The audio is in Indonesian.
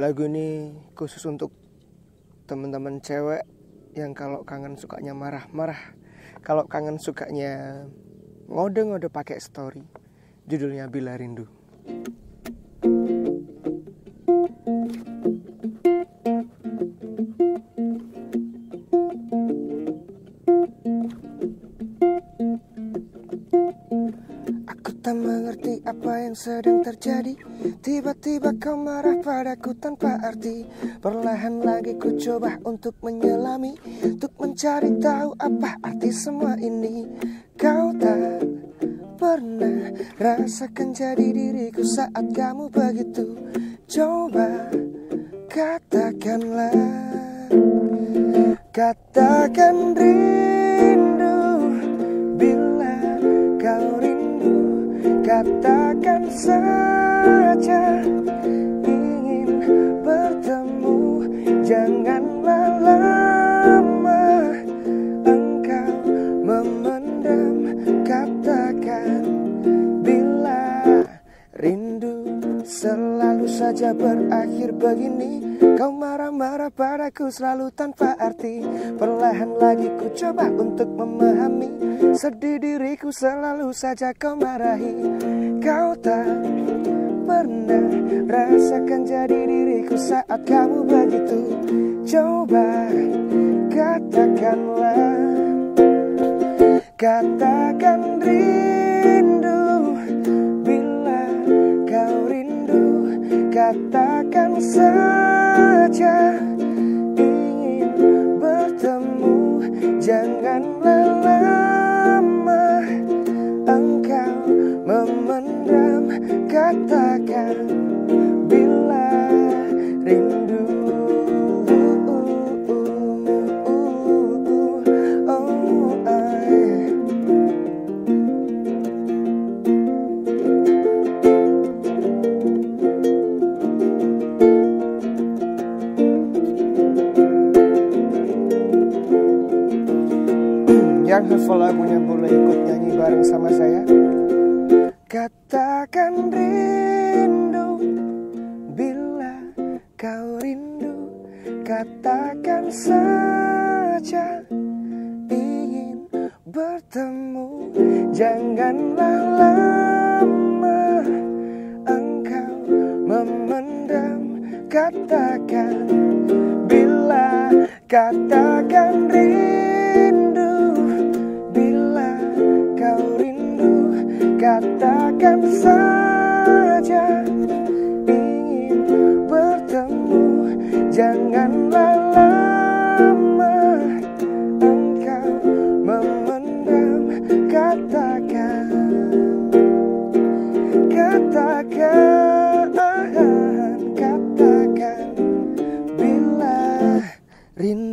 Lagu ini khusus untuk teman-teman cewek yang kalau kangen sukanya marah-marah, kalau kangen sukanya ngode-ngode pakai story. Judulnya Bila Rindu. Tak mengerti apa yang sedang terjadi. Tiba-tiba kau marah padaku tanpa arti. Perlahan lagi ku coba untuk menyelami Untuk mencari tahu apa arti semua ini. Kau tak pernah rasakan jadi diriku saat kamu begitu. Coba katakanlah Katakan rindu rindu selalu saja berakhir begini. Kau marah-marah padaku selalu tanpa arti. Perlahan lagi ku coba untuk memahami. Sedih diriku selalu saja kau marahi. Kau tak pernah rasakan jadi diriku saat kamu begitu. Coba katakanlah Katakan rindu Katakan saja Ingin bertemu Janganlah memendam katakan bila Yang hafal lagunya boleh ikut nyanyi bareng sama saya. Katakan rindu Bila kau rindu Katakan saja Ingin bertemu. Janganlah lama Engkau memendam. Katakan Bila katakan Katakan, katakan bila rindu